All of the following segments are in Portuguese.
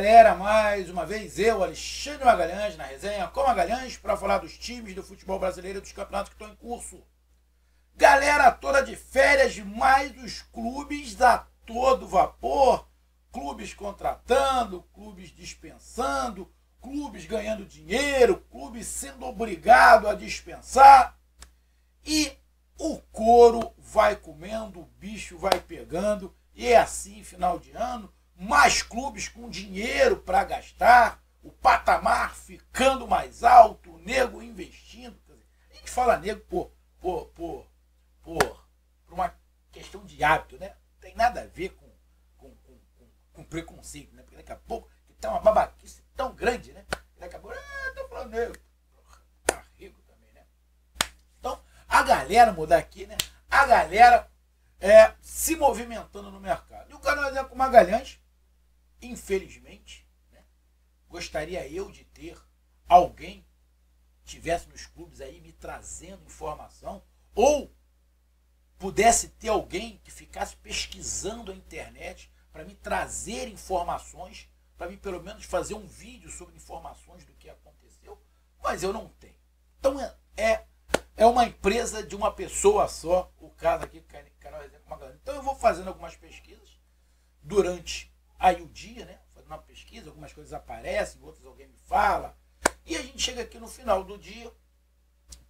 galera, mais uma vez eu, Alexandre Magalhães, na resenha com Magalhães, para falar dos times do futebol brasileiro e dos campeonatos que estão em curso. Galera toda de férias, mais os clubes a todo vapor, clubes contratando, clubes dispensando, clubes ganhando dinheiro, clubes sendo obrigado a dispensar. E o couro vai comendo, o bicho vai pegando, e é assim final de ano mais clubes com dinheiro para gastar, o patamar ficando mais alto, o nego investindo. a gente fala nego por, por, por, por, por uma questão de hábito, né? Não tem nada a ver com, com, com, com, com preconceito, né? Porque daqui a pouco tá uma babaquice tão grande, né? Daqui a pouco, ah, tô falando nego. Tá rico também, né? Então, a galera mudar aqui, né? A galera é, se movimentando no mercado. E o canal é com Magalhães infelizmente, né, gostaria eu de ter alguém tivesse nos clubes aí me trazendo informação ou pudesse ter alguém que ficasse pesquisando a internet para me trazer informações, para mim pelo menos fazer um vídeo sobre informações do que aconteceu, mas eu não tenho. Então é, é, é uma empresa de uma pessoa só, o caso aqui, canal. Então eu vou fazendo algumas pesquisas durante aí o dia, né? Fazendo uma pesquisa, algumas coisas aparecem, outras alguém me fala. E a gente chega aqui no final do dia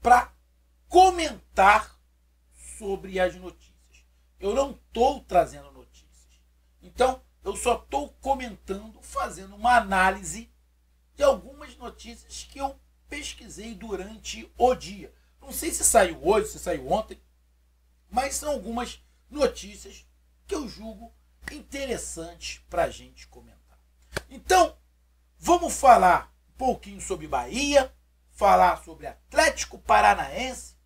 para comentar sobre as notícias. Eu não estou trazendo notícias. Então, eu só estou comentando, fazendo uma análise de algumas notícias que eu pesquisei durante o dia. Não sei se saiu hoje, se saiu ontem, mas são algumas notícias que eu julgo interessantes para a gente comentar. Então, vamos falar um pouquinho sobre Bahia, falar sobre Atlético Paranaense,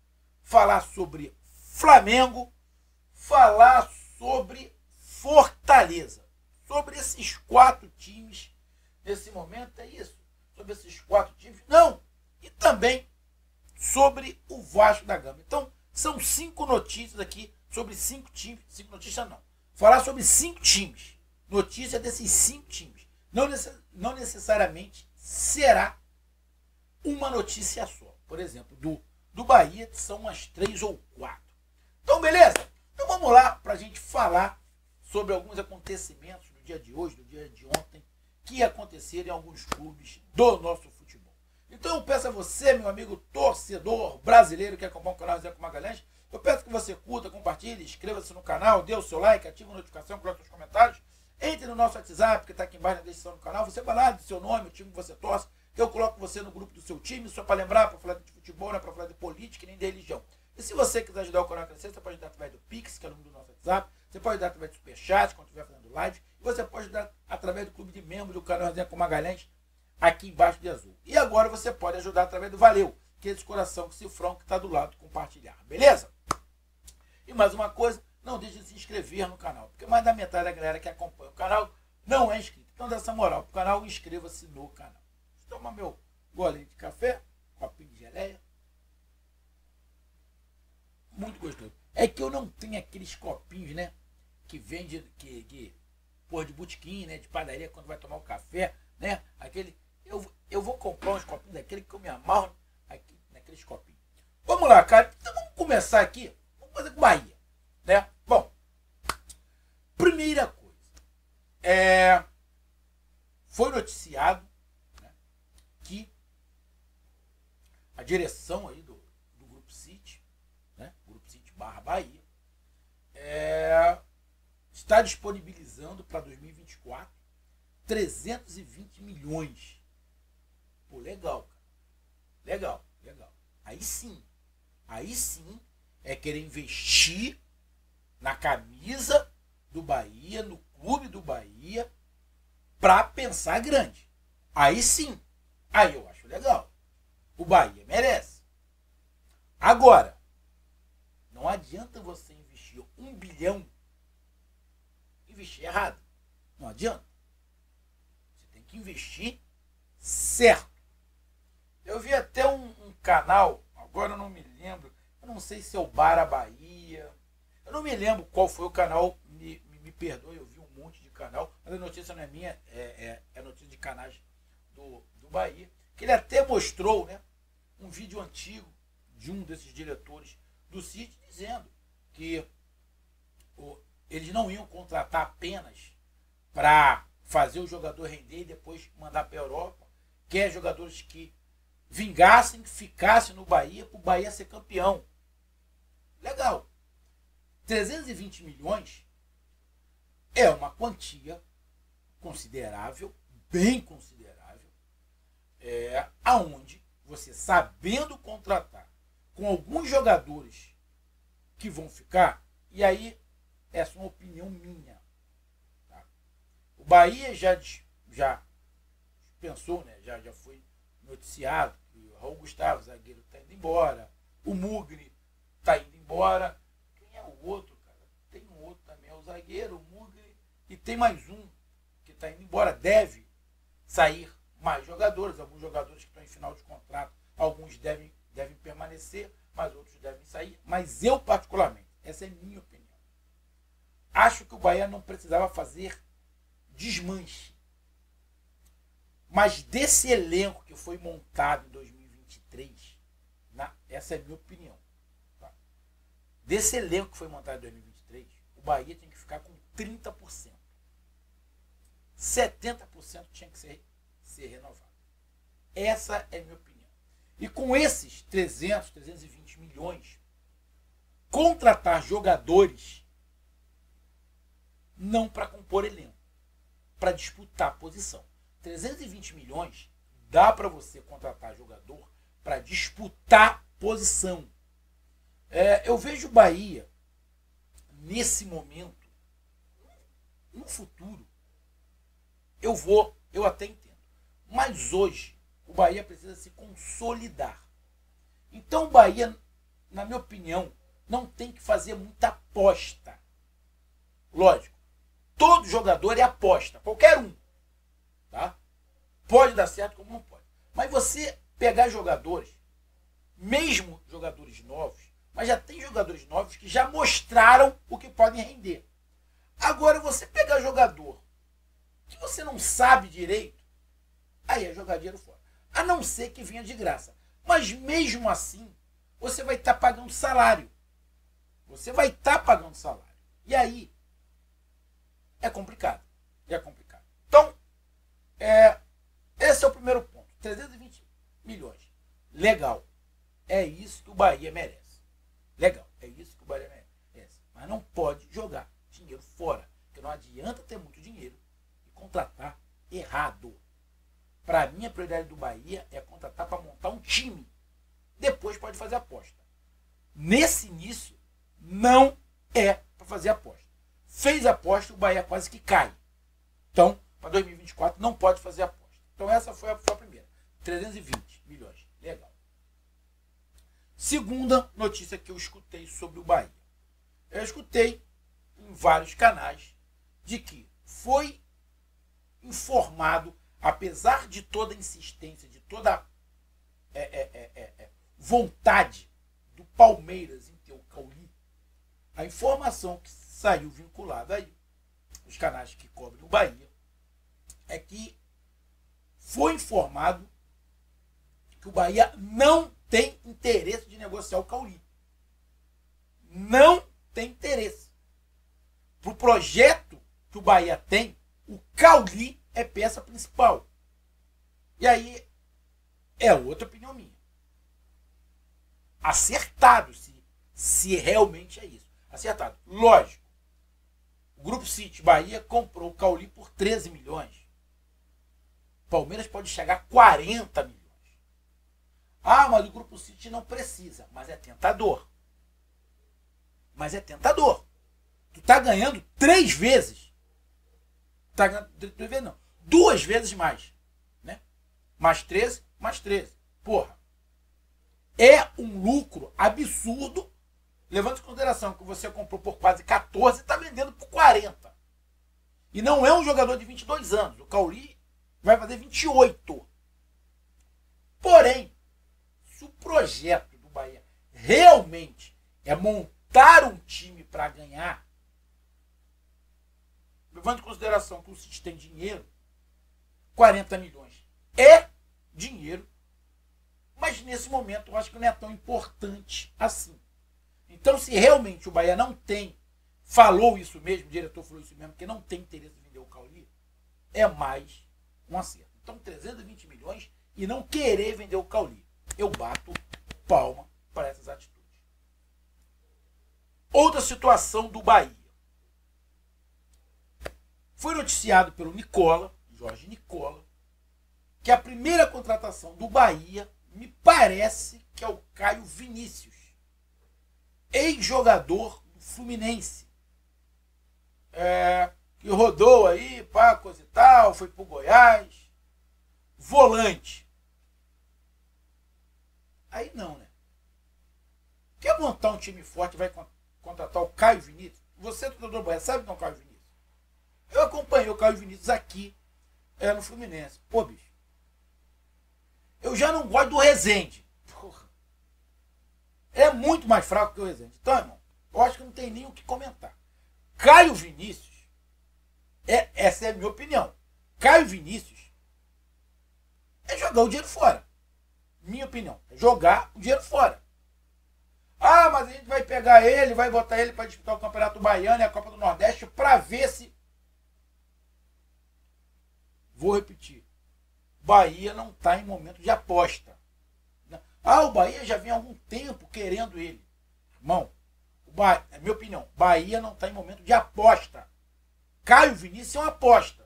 falar sobre Flamengo, falar sobre Fortaleza. Sobre esses quatro times nesse momento, é isso? Sobre esses quatro times? Não! E também sobre o Vasco da Gama. Então, são cinco notícias aqui sobre cinco times. Cinco notícias não falar sobre cinco times. Notícia desses cinco times. Não, necess, não necessariamente será uma notícia só. Por exemplo, do, do Bahia são umas três ou quatro. Então, beleza? Então vamos lá para a gente falar sobre alguns acontecimentos do dia de hoje, do dia de ontem, que aconteceram em alguns clubes do nosso futebol. Então eu peço a você, meu amigo torcedor brasileiro que acompanha o canal Zé Magalhães, eu peço que você curta, compartilhe, inscreva-se no canal, dê o seu like, ative a notificação, coloque os comentários. Entre no nosso WhatsApp, que está aqui embaixo na descrição do canal. Você vai lá do seu nome, o time que você torce, que eu coloco você no grupo do seu time, só para lembrar, para falar de futebol, não é para falar de política nem de religião. E se você quiser ajudar o canal a crescer, você pode dar através do Pix, que é o número do nosso WhatsApp. Você pode dar através do Superchat, quando estiver fazendo live. E você pode dar através do clube de membros do canal Resenha com Magalhães, aqui embaixo de azul. E agora você pode ajudar através do Valeu, que é esse coração com cifrão que está do lado, compartilhar. Beleza? E mais uma coisa, não deixe de se inscrever no canal, porque mais da metade da galera que acompanha o canal não é inscrito. Então, dessa moral para o canal, inscreva-se no canal. Toma meu golinho de café, copinho de geleia. Muito gostoso. É que eu não tenho aqueles copinhos, né? Que vende, que, que de botequim, né? De padaria, quando vai tomar o café, né? Aquele. Eu, eu vou comprar uns copinhos daquele que eu me amarro aqui, naqueles copinhos. Vamos lá, cara. Então vamos começar aqui coisa com Bahia. Né? Bom, primeira coisa. É, foi noticiado né, que a direção aí do, do Grupo City, né, Grupo City barra Bahia, é, está disponibilizando para 2024 320 milhões. Pô, legal, cara. Legal, legal. Aí sim, aí sim é querer investir na camisa do Bahia, no clube do Bahia, para pensar grande. Aí sim, aí eu acho legal. O Bahia merece. Agora, não adianta você investir um bilhão investir errado. Não adianta. Você tem que investir certo. Eu vi até um, um canal, agora não me lembro, eu não sei se é o Bara Bahia. Eu não me lembro qual foi o canal. Me, me, me perdoe, eu vi um monte de canal. Mas a notícia não é minha, é, é, é notícia de canais do, do Bahia, que ele até mostrou né, um vídeo antigo de um desses diretores do City dizendo que o, eles não iam contratar apenas para fazer o jogador render e depois mandar para a Europa, quer jogadores que vingassem, ficassem no Bahia, para o Bahia ser campeão. Legal. 320 milhões é uma quantia considerável, bem considerável, é, aonde você sabendo contratar com alguns jogadores que vão ficar, e aí essa é uma opinião minha. Tá? O Bahia já, já pensou, né? já, já foi noticiado que o Raul Gustavo, zagueiro, está indo embora, o Mugri está indo embora. Quem é o outro, cara? Tem um outro também, é o zagueiro, o Mugri, e tem mais um que está indo embora, deve sair mais jogadores, alguns jogadores que estão em final de contrato, alguns devem, devem permanecer, mas outros devem sair. Mas eu, particularmente, essa é minha opinião. Acho que o Bahia não precisava fazer desmanche. Mas desse elenco que foi montado em 2023, na, essa é a minha opinião. Desse elenco que foi montado em 2023, o Bahia tem que ficar com 30%. 70% tinha que ser, ser renovado. Essa é a minha opinião. E com esses 300, 320 milhões, contratar jogadores não para compor elenco, para disputar posição. 320 milhões dá para você contratar jogador para disputar posição. É, eu vejo Bahia nesse momento, no futuro, eu vou, eu até entendo. Mas hoje, o Bahia precisa se consolidar. Então o Bahia, na minha opinião, não tem que fazer muita aposta. Lógico, todo jogador é aposta, qualquer um. Tá? Pode dar certo como não pode. Mas você pegar jogadores, mesmo jogadores novos, mas já tem jogadores novos que já mostraram o que podem render. Agora você pegar jogador que você não sabe direito, aí é jogar dinheiro fora. A não ser que venha de graça. Mas mesmo assim, você vai estar tá pagando salário. Você vai estar tá pagando salário. E aí é complicado. É complicado. Então, é, esse é o primeiro ponto. 320 milhões. Legal. É isso que o Bahia merece. Legal. É isso que o Bahia merece. Mas não pode jogar dinheiro fora. Porque não adianta ter muito dinheiro e contratar errado. Para mim, a prioridade do Bahia é contratar para montar um time. Depois pode fazer aposta. Nesse início, não é para fazer aposta. Fez aposta, o Bahia quase que cai. Então, para 2024 não pode fazer aposta. Então essa foi a, foi a primeira. 320 milhões. Segunda notícia que eu escutei sobre o Bahia. Eu escutei em vários canais de que foi informado, apesar de toda a insistência, de toda é, é, é, é, é vontade do Palmeiras em ter o Cauli, a informação que saiu vinculada aí, os canais que cobrem o Bahia, é que foi informado que o Bahia não tem interesse de negociar o Cauli. Não tem interesse. Para o projeto que o Bahia tem, o Cauli é peça principal. E aí é outra opinião minha. Acertado se, se realmente é isso. Acertado. Lógico. O Grupo City Bahia comprou o Cauli por 13 milhões. Palmeiras pode chegar a 40 milhões. Ah, mas o Grupo City não precisa. Mas é tentador. Mas é tentador. Tu tá ganhando três vezes. Tá ganhando três vezes não. Duas vezes mais. Né? Mais 13, mais 13. Porra. É um lucro absurdo, levando em consideração que você comprou por quase 14 e está vendendo por 40. E não é um jogador de 22 anos. O Cauri vai fazer 28. Porém, o projeto do Bahia realmente é montar um time para ganhar, levando em consideração que o City tem dinheiro, 40 milhões é dinheiro, mas nesse momento eu acho que não é tão importante assim. Então, se realmente o Bahia não tem, falou isso mesmo, o diretor falou isso mesmo, que não tem interesse em vender o Cauli, é mais um acerto. Então, 320 milhões e não querer vender o Cauli. Eu bato palma para essas atitudes. Outra situação do Bahia. Foi noticiado pelo Nicola, Jorge Nicola, que a primeira contratação do Bahia me parece que é o Caio Vinícius, ex-jogador do Fluminense. É, que rodou aí, pá, coisa e tal, foi pro Goiás. Volante. Aí não, né? Quer montar um time forte vai contratar o Caio Vinícius? Você, torcedor do Bahia, sabe quem é o Caio Vinícius? Eu acompanhei o Caio Vinícius aqui é, no Fluminense. Pô, bicho. Eu já não gosto do Rezende. Porra. É muito mais fraco que o Rezende. Então, irmão, eu acho que não tem nem o que comentar. Caio Vinícius, é, essa é a minha opinião. Caio Vinícius é jogar o dinheiro fora. Minha opinião. É jogar o dinheiro fora. Ah, mas a gente vai pegar ele, vai botar ele para disputar o Campeonato Baiano e a Copa do Nordeste para ver se Vou repetir. Bahia não está em momento de aposta. Ah, o Bahia já vem há algum tempo querendo ele. Irmão, Bahia, é minha opinião. Bahia não está em momento de aposta. Caio Vinícius é uma aposta.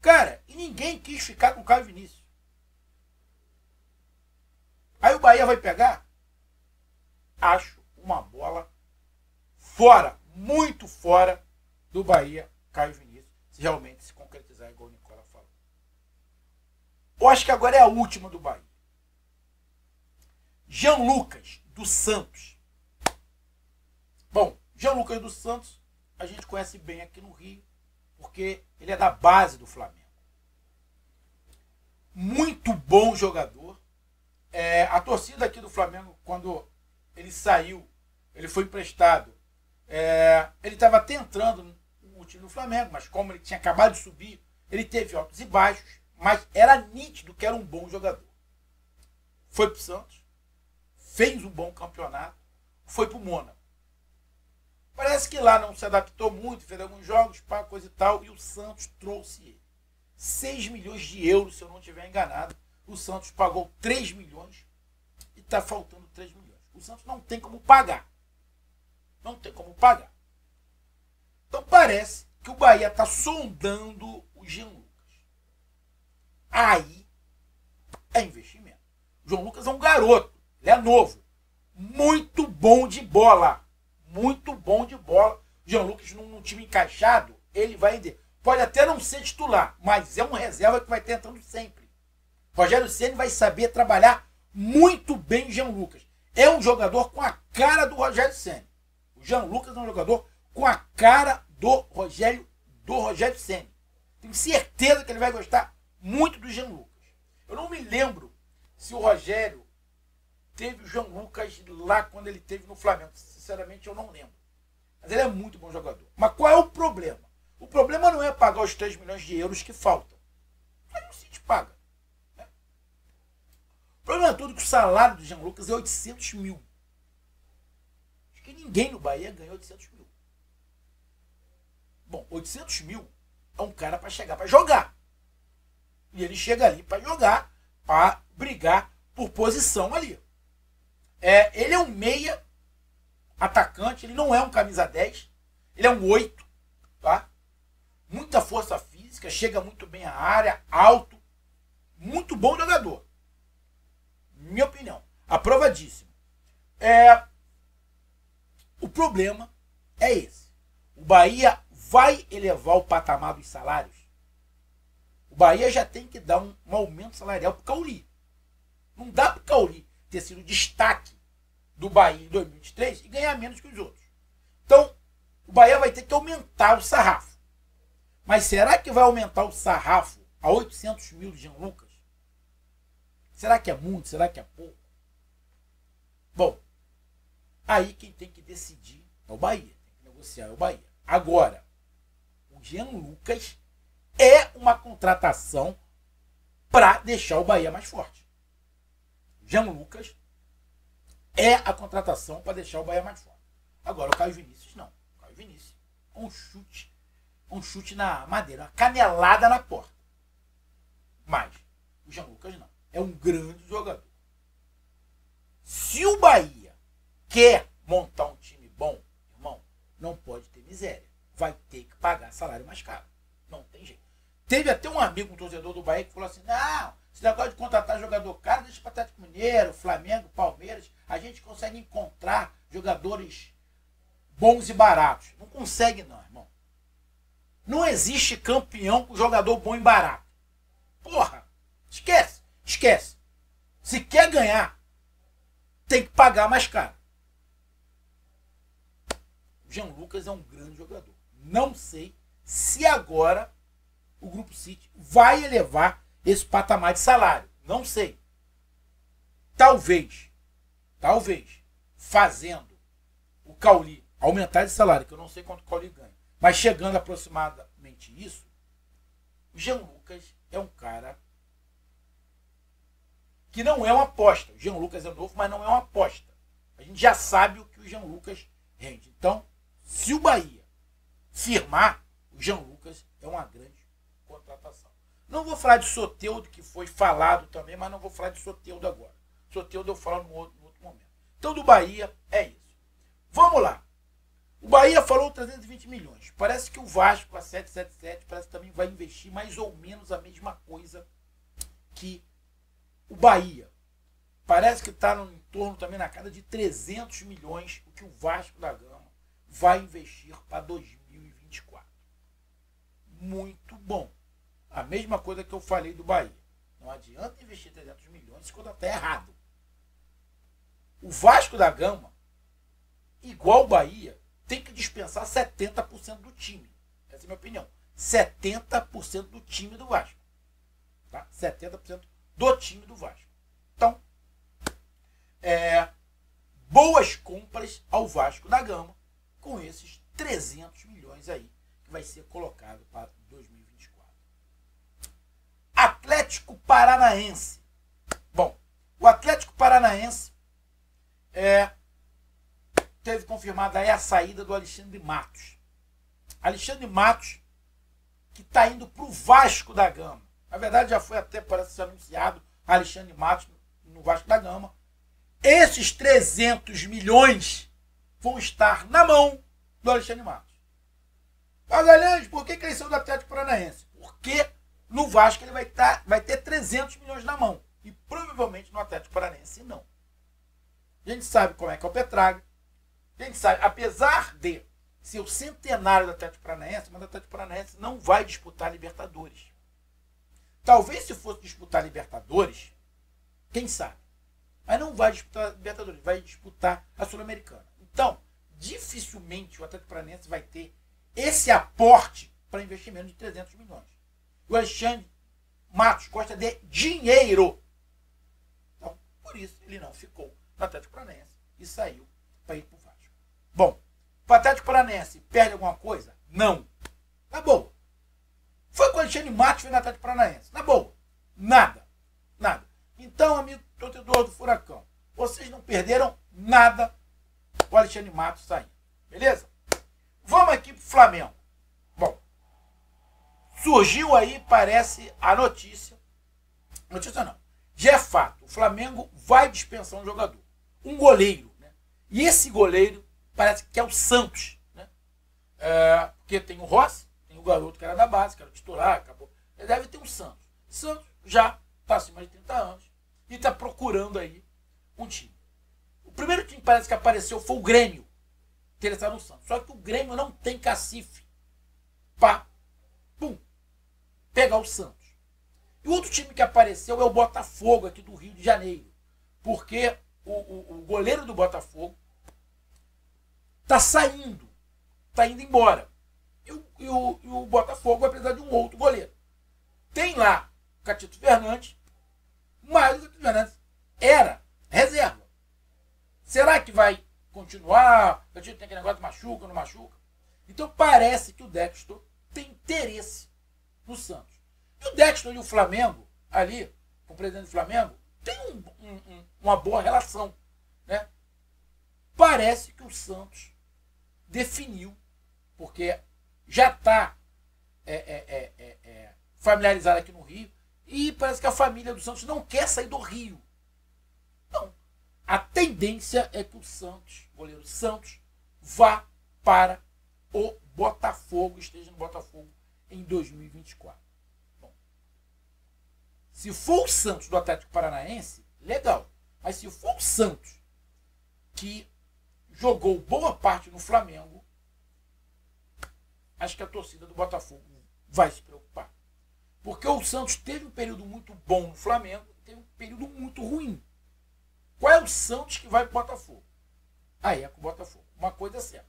Cara, e ninguém quis ficar com Caio Vinícius. Aí o Bahia vai pegar? Acho uma bola fora, muito fora do Bahia, Caio Vinícius, se realmente se concretizar igual o Nicola falou. Eu acho que agora é a última do Bahia. Jean Lucas, do Santos. Bom, Jean Lucas dos Santos, a gente conhece bem aqui no Rio, porque ele é da base do Flamengo. Muito bom jogador. É, a torcida aqui do Flamengo, quando ele saiu, ele foi emprestado, é, ele estava até entrando no time do Flamengo, mas como ele tinha acabado de subir, ele teve altos e baixos, mas era nítido que era um bom jogador. Foi para o Santos, fez um bom campeonato, foi para o Mônaco. Parece que lá não se adaptou muito, fez alguns jogos, pá, coisa e tal, e o Santos trouxe ele. 6 milhões de euros, se eu não estiver enganado. O Santos pagou 3 milhões e está faltando 3 milhões. O Santos não tem como pagar. Não tem como pagar. Então parece que o Bahia está sondando o Jean Lucas. Aí é investimento. O João Lucas é um garoto, ele é novo, muito bom de bola, muito bom de bola. O Jean Lucas num, num time encaixado, ele vai render. Pode até não ser titular, mas é um reserva que vai tentando sempre. Rogério Ceni vai saber trabalhar muito bem o Jean Lucas. É um jogador com a cara do Rogério Ceni. O Jean Lucas é um jogador com a cara do Rogério do Rogério Senna. Tenho certeza que ele vai gostar muito do Jean Lucas. Eu não me lembro se o Rogério teve o Jean Lucas lá quando ele teve no Flamengo. Sinceramente, eu não lembro. Mas ele é muito bom jogador. Mas qual é o problema? O problema não é pagar os 3 milhões de euros que faltam. Aí o City paga. O problema é todo que o salário do Jean Lucas é 800 mil. Acho que ninguém no Bahia ganhou 800 mil. Bom, 800 mil é um cara para chegar para jogar. E ele chega ali para jogar, para brigar por posição ali. É, ele é um meia atacante, ele não é um camisa 10, ele é um 8, tá? Muita força física, chega muito bem à área, alto, muito bom jogador. Minha opinião, aprovadíssimo. É, o problema é esse. O Bahia vai elevar o patamar dos salários, o Bahia já tem que dar um, um aumento salarial para o Cauli. Não dá para o Cauli ter sido destaque do Bahia em 2023 e ganhar menos que os outros. Então, o Bahia vai ter que aumentar o sarrafo. Mas será que vai aumentar o sarrafo a 800 mil de Jean Lucas? Será que é muito? Será que é pouco? Bom, aí quem tem que decidir é o Bahia. Tem que negociar é o Bahia. Agora, Jean Lucas é uma contratação para deixar o Bahia mais forte. Jean Lucas é a contratação para deixar o Bahia mais forte. Agora o Caio Vinícius não. O Caio Vinícius, um chute, um chute na madeira, uma canelada na porta. Mas o Jean Lucas não. É um grande jogador. Se o Bahia quer montar um time bom, irmão, não pode ter miséria. Vai ter que pagar salário mais caro. Não tem jeito. Teve até um amigo, um torcedor do Bahia, que falou assim: não, esse negócio de contratar jogador caro, deixa para Atlético Mineiro, Flamengo, Palmeiras. A gente consegue encontrar jogadores bons e baratos. Não consegue, não, irmão. Não existe campeão com jogador bom e barato. Porra! Esquece. Se quer ganhar, tem que pagar mais caro. Jean Lucas é um grande jogador. Não sei se agora o Grupo City vai elevar esse patamar de salário. Não sei. Talvez, talvez, fazendo o Cauli aumentar esse salário, que eu não sei quanto o Cauli ganha, mas chegando aproximadamente isso, o Jean Lucas é um cara que não é uma aposta. O Jean Lucas é novo, mas não é uma aposta. A gente já sabe o que o Jean Lucas rende. Então, se o Bahia firmar, o Jean Lucas é uma grande contratação. Não vou falar de Soteudo, que foi falado também, mas não vou falar de Soteudo agora. Soteudo eu falo no outro, no outro momento. Então, do Bahia, é isso. Vamos lá. O Bahia falou 320 milhões. Parece que o Vasco, a 777, parece que também vai investir mais ou menos a mesma coisa que o Bahia parece que está em torno também na casa de 300 milhões, o que o Vasco da Gama vai investir para 2024. Muito bom. A mesma coisa que eu falei do Bahia. Não adianta investir 300 milhões quando está errado. O Vasco da Gama, igual o Bahia, tem que dispensar 70% do time. Essa é a minha opinião. 70% do time do Vasco. Tá? 70% do time do Vasco. Então, é, boas compras ao Vasco da Gama com esses 300 milhões aí que vai ser colocado para 2024. Atlético Paranaense. Bom, o Atlético Paranaense é, teve confirmada aí a saída do Alexandre Matos. Alexandre Matos, que está indo para o Vasco da Gama. Na verdade, já foi até, parece ser anunciado, Alexandre Matos no Vasco da Gama. Esses 300 milhões vão estar na mão do Alexandre Matos. Magalhães, por que, eles são do Atlético Paranaense? Porque no Vasco ele vai, estar, vai ter 300 milhões na mão. E provavelmente no Atlético Paranaense não. A gente sabe como é que é o Petraga. A gente sabe, apesar de ser o centenário do Atlético Paranaense, mas o Atlético Paranaense não vai disputar Libertadores. Talvez se fosse disputar Libertadores, quem sabe? Mas não vai disputar Libertadores, vai disputar a Sul-Americana. Então, dificilmente o Atlético Paranaense vai ter esse aporte para investimento de 300 milhões. O Alexandre Matos gosta de dinheiro. Então, por isso ele não ficou no Atlético Paranaense e saiu para ir para o Vasco. Bom, o Atlético Paranaense perde alguma coisa? Não. Tá bom. Alexandre Matos foi no Atlético Paranaense. Na boa. Nada. Nada. Então, amigo torcedor do Furacão, vocês não perderam nada o Alexandre Matos saindo. Beleza? Vamos aqui pro Flamengo. Bom, surgiu aí, parece, a notícia. Notícia não. Já é fato. O Flamengo vai dispensar um jogador. Um goleiro. Né? E esse goleiro parece que é o Santos. Né? É, porque tem o Rossi, o garoto que era da base, que era titular, acabou. Ele deve ter um Santos. Santos já está acima de 30 anos e está procurando aí um time. O primeiro time que parece que apareceu foi o Grêmio, interessado no Santos. Só que o Grêmio não tem cacife para, pegar o Santos. E outro time que apareceu é o Botafogo, aqui do Rio de Janeiro. Porque o, o, o goleiro do Botafogo está saindo, está indo embora e o, e o, e o Botafogo vai precisar de um outro goleiro. Tem lá o Catito Fernandes, mas o Catito Fernandes era reserva. Será que vai continuar? O Catito tem aquele negócio de machuca, não machuca? Então parece que o Dexter tem interesse no Santos. E o Dexter e o Flamengo, ali, o presidente do Flamengo, tem um, um, uma boa relação. Né? Parece que o Santos definiu, porque já está é, é, é, é, familiarizado aqui no Rio, e parece que a família do Santos não quer sair do Rio. Então, a tendência é que o Santos, o goleiro Santos, vá para o Botafogo, esteja no Botafogo em 2024. Bom, se for o Santos do Atlético Paranaense, legal. Mas se for o Santos que jogou boa parte no Flamengo, acho que a torcida do Botafogo vai se preocupar. Porque o Santos teve um período muito bom no Flamengo teve um período muito ruim. Qual é o Santos que vai para o Botafogo? Aí é com o Botafogo. Uma coisa é certa.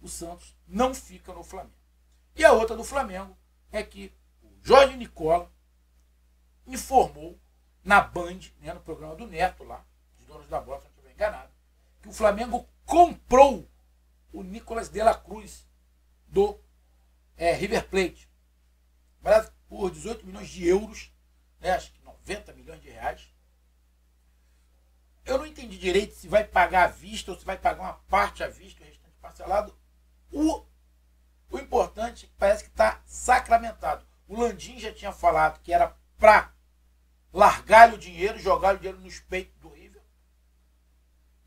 O Santos não fica no Flamengo. E a outra do Flamengo é que o Jorge Nicola informou na Band, né, no programa do Neto lá, de donos da bola, se não estiver enganado, que o Flamengo comprou o Nicolas de la Cruz do é, River Plate. Por 18 milhões de euros, né, acho que 90 milhões de reais. Eu não entendi direito se vai pagar à vista ou se vai pagar uma parte à vista, o restante parcelado. O, o importante é que parece que está sacramentado. O Landim já tinha falado que era para largar o dinheiro, jogar o dinheiro nos peitos do River.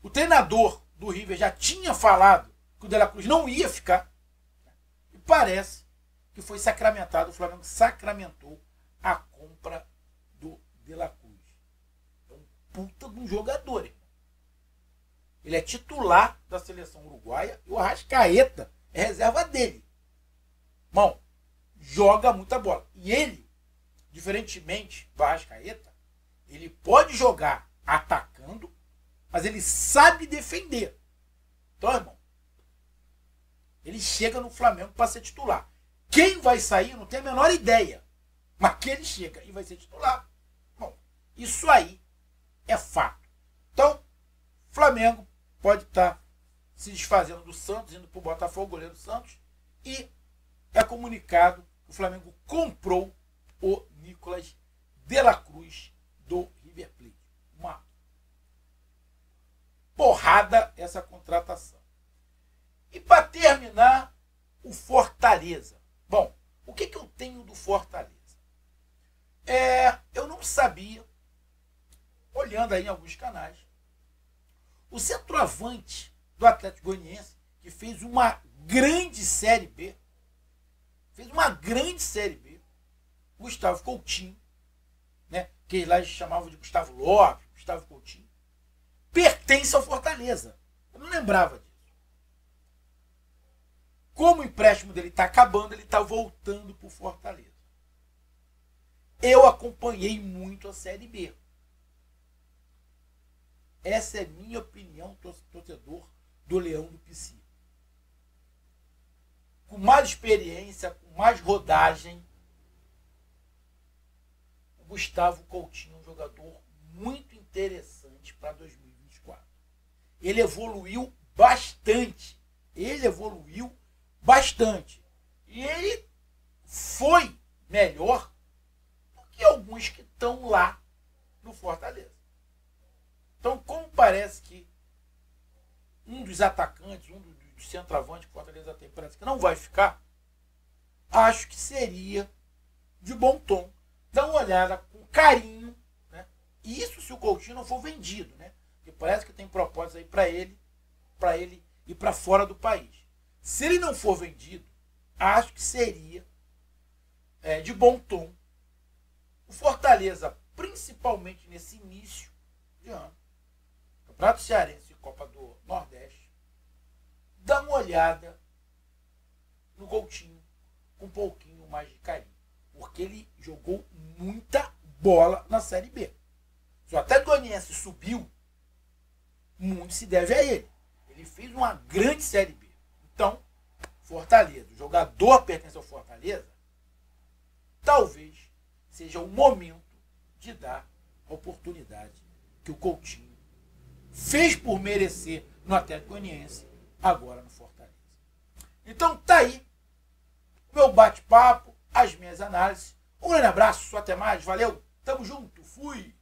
O treinador do River já tinha falado que o De La Cruz não ia ficar. E parece que foi sacramentado, o Flamengo sacramentou a compra do De La Cruz. É um puta de um jogador, irmão. Ele é titular da seleção uruguaia e o Arrascaeta é reserva dele. Irmão, joga muita bola. E ele diferentemente do Arrascaeta, ele pode jogar atacando, mas ele sabe defender. Então, irmão, ele chega no Flamengo para ser titular. Quem vai sair, não tem a menor ideia. Mas que ele chega e vai ser titular. Bom, isso aí é fato. Então, Flamengo pode estar tá se desfazendo do Santos, indo para o Botafogo, goleiro Santos, e é comunicado que o Flamengo comprou o Nicolas de la Cruz do River Plate. Uma porrada essa contratação. E para terminar, o Fortaleza. O que, que eu tenho do Fortaleza? É, eu não sabia, olhando aí em alguns canais, o centroavante do Atlético Goianiense, que fez uma grande Série B, fez uma grande Série B, Gustavo Coutinho, né, que lá chamavam de Gustavo Lopes, Gustavo Coutinho, pertence ao Fortaleza. Eu não lembrava. Como o empréstimo dele está acabando, ele está voltando para o Fortaleza. Eu acompanhei muito a Série B. Essa é minha opinião, torcedor do Leão do Pici. Com mais experiência, com mais rodagem, Gustavo Coutinho, um jogador muito interessante para 2024. Ele evoluiu bastante. Ele evoluiu bastante. E ele foi melhor do que alguns que estão lá no Fortaleza. Então, como parece que um dos atacantes, um dos centroavantes que o Fortaleza tem, parece que não vai ficar, acho que seria de bom tom dá uma olhada com carinho, né? Isso se o Coutinho não for vendido, né? Porque parece que tem propósitos aí para ele, para ele ir para fora do país. Se ele não for vendido, acho que seria é, de bom tom o Fortaleza, principalmente nesse início de ano, Campeonato Cearense e Copa do Nordeste, dá uma olhada no Coutinho com um pouquinho mais de carinho. Porque ele jogou muita bola na Série B. Se o Atlético subiu, muito se deve a ele. Ele fez uma grande Série B. Então, Fortaleza, o jogador pertence ao Fortaleza, talvez seja o momento de dar a oportunidade que o Coutinho fez por merecer no Atlético Goianiense, agora no Fortaleza. Então tá aí meu bate-papo, as minhas análises. Um grande abraço, até mais, valeu, tamo junto, fui!